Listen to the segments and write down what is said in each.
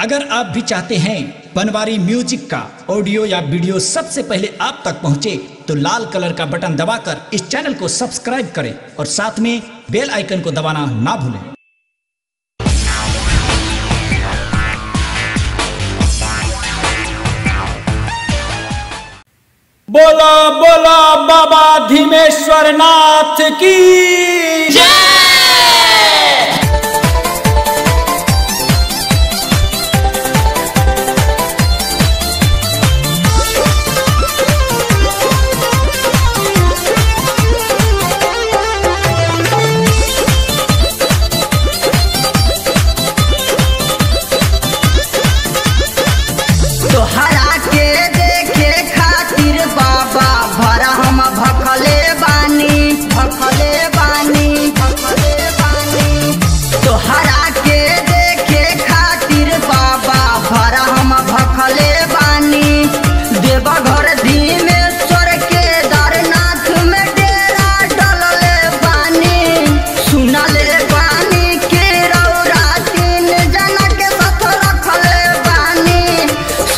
अगर आप भी चाहते हैं बनवारी म्यूज़िक का ऑडियो या वीडियो सबसे पहले आप तक पहुँचे तो लाल कलर का बटन दबाकर इस चैनल को सब्सक्राइब करें और साथ में बेल आइकन को दबाना ना भूलें बोला बोला बाबा धीमेश्वर नाथ की yeah!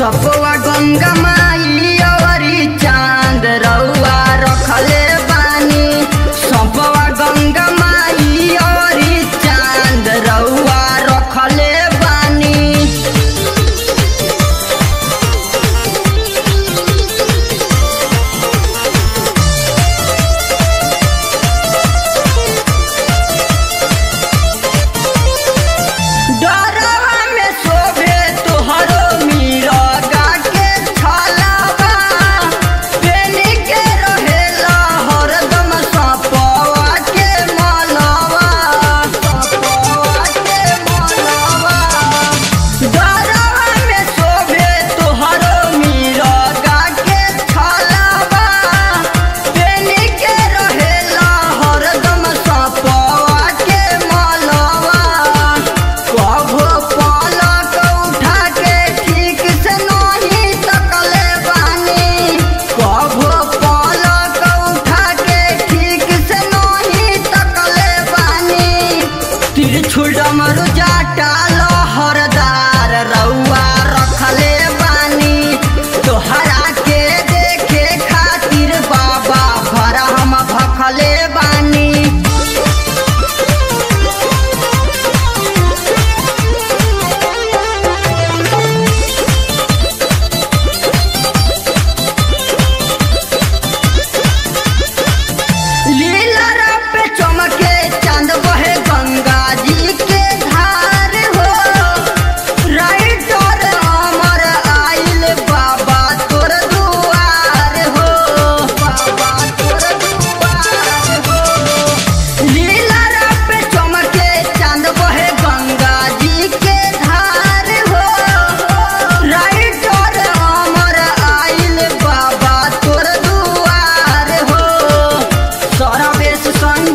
সফলা গঙ্গা মা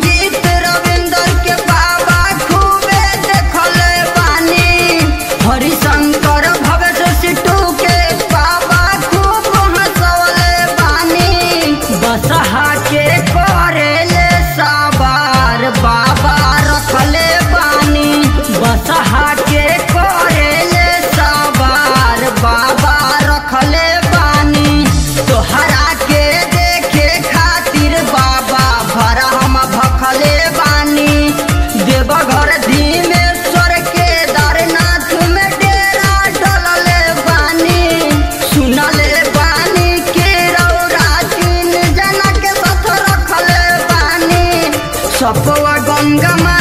जे সপোয়া গঙ্গা মা